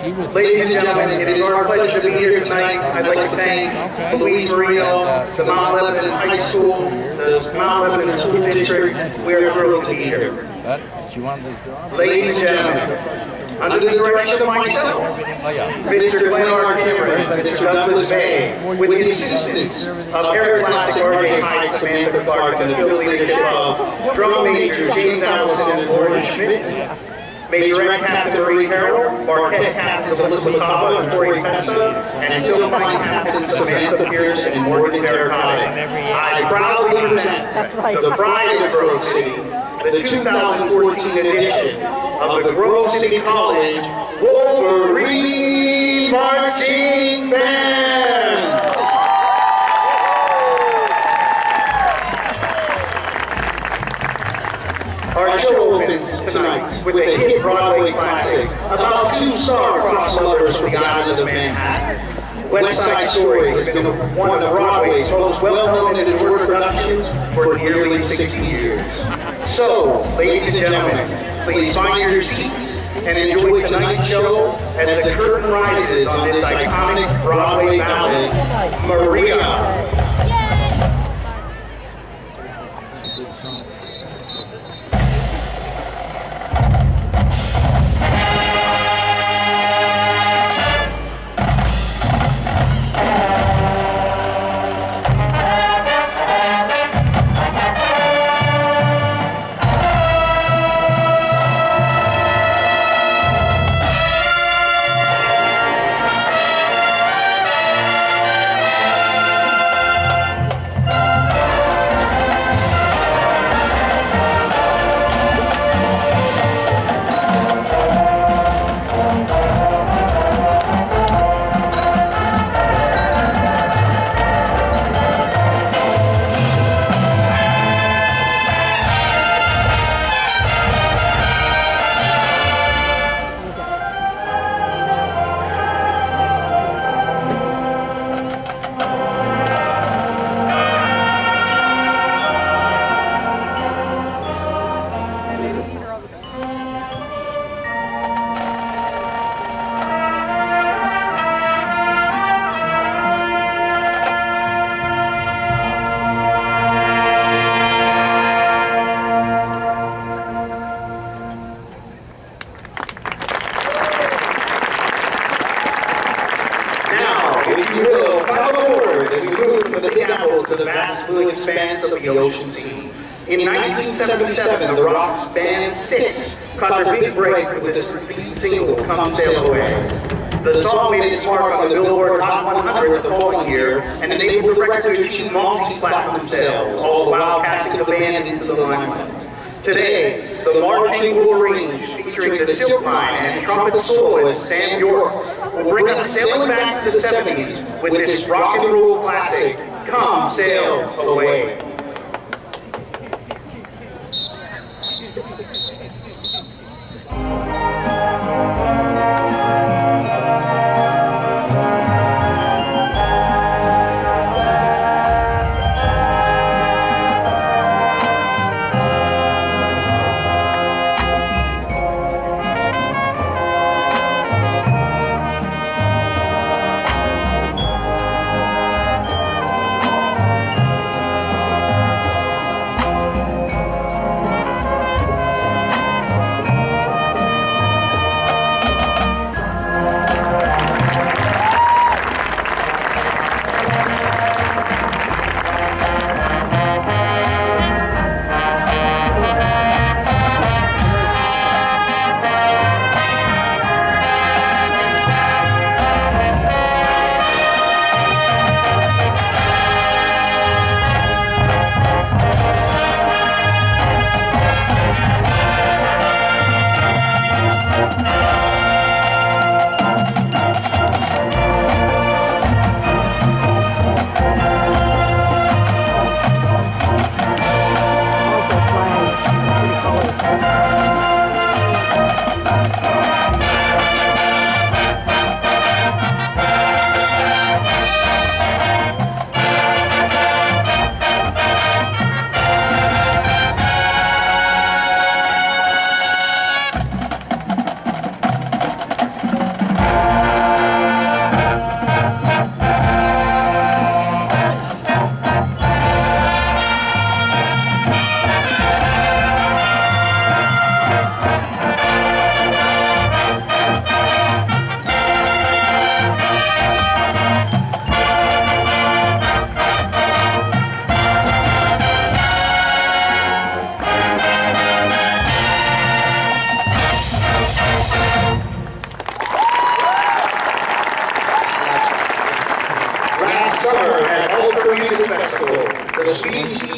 Ladies and gentlemen, it is our pleasure to be here tonight. I'd like to thank Louise Marino, the Mount Lebanon High School, the Mount Lebanon School District. We are thrilled to be here. Ladies and gentlemen, under the direction of myself, Mr. R. Cameron, Mr. Douglas May, with the assistance of Air Classic R.J. Hyde, Samantha Clark, and the field leadership of drum majors James Allison and Lauren Schmidt, Majorette Captain Marie Carroll, Marquette Captains Alyssa McCullough and Tori Festa, and Silverline Captains Samantha Pierce and Morgan Terracotta. I proudly present the pride of Grove City, the 2014 edition of the Grove City College Wolverine Marching Band. With a hit Broadway classic about two star-crossed lovers from the island of Manhattan. West Side Story has been one of Broadway's most well-known and adored productions for nearly 60 years. So, ladies and gentlemen, please find your seats and enjoy tonight's show as the curtain rises on this iconic Broadway ballad, Maria. 1977, the rock band Styx caught their big break with the lead single, Come Sail Away. The song made its mark on the Billboard Hot 100 the following year and enabled the record to achieve multi-platinum sales, all the while casting the band into the limelight. Today, the Marching Wolverines, featuring the silk line and trumpet soloist Sam York, will bring us sailing back to the 70s with this rock and roll classic, Come Sail Away.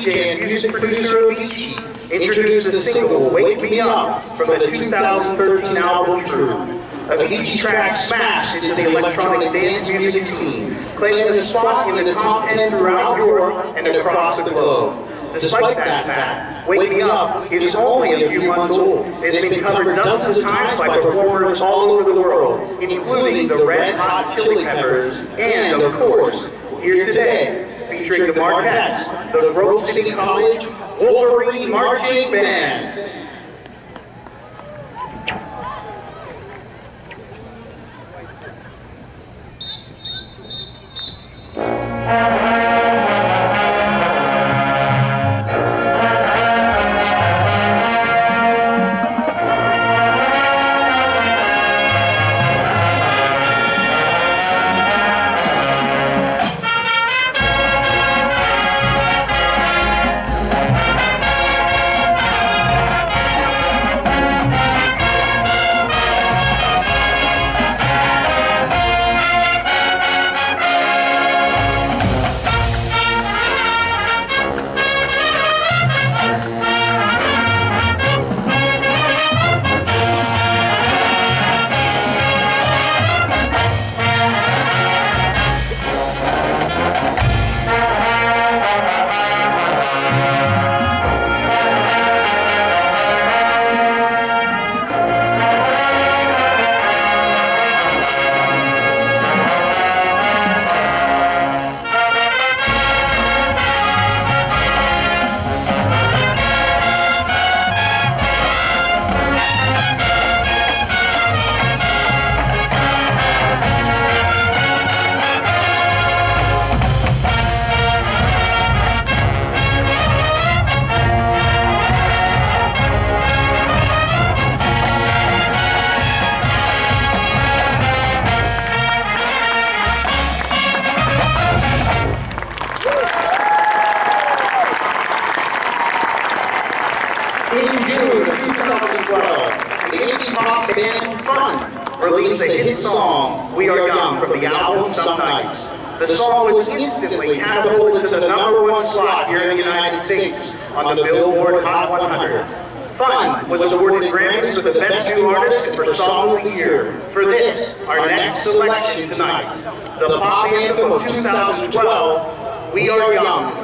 And music producer Avicii, introduced the single Wake Me Up from the 2013 album True. Avicii's track smashed into the electronic dance music scene, claiming a spot in the top 10 throughout Europe and across the globe. Despite that fact, Wake Me Up is only a few months old. It has been covered dozens of times by performers all over the world, including the Red Hot Chili Peppers, and of course, here today, featuring the Marquettes, the Grove City College Wolverine Marching Band. The song was instantly catapulted to the number one slot here in the United States on the Billboard Hot 100. Fun was awarded Grammys for the Best New Artist and for Song of the Year. For this, our next selection tonight, the pop anthem of 2012, We Are Young.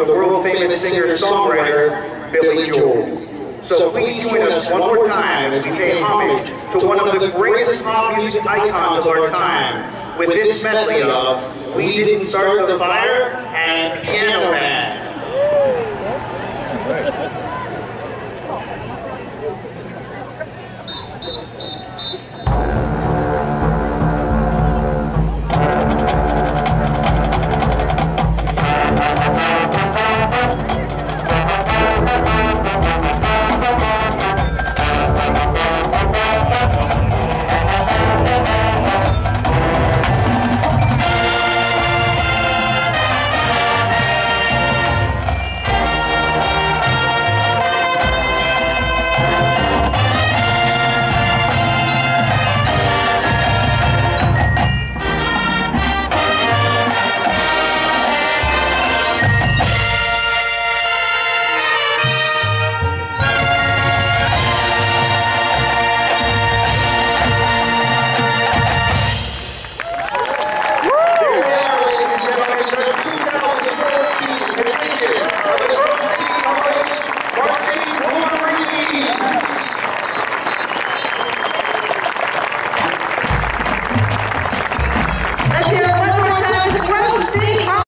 From the world-famous singer-songwriter Billy Joel. So please join us one more time as we pay homage to one of the greatest pop music icons of our time with this medley of We Didn't Start the Fire and Piano Man.